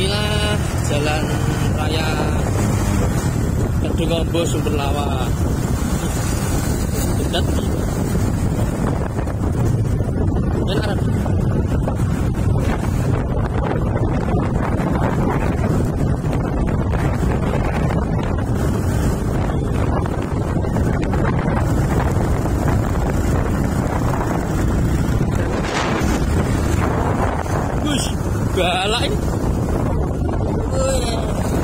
inilah jalan raya Kedungombo Sumber Lawa dekat dan arah galak ini. 对。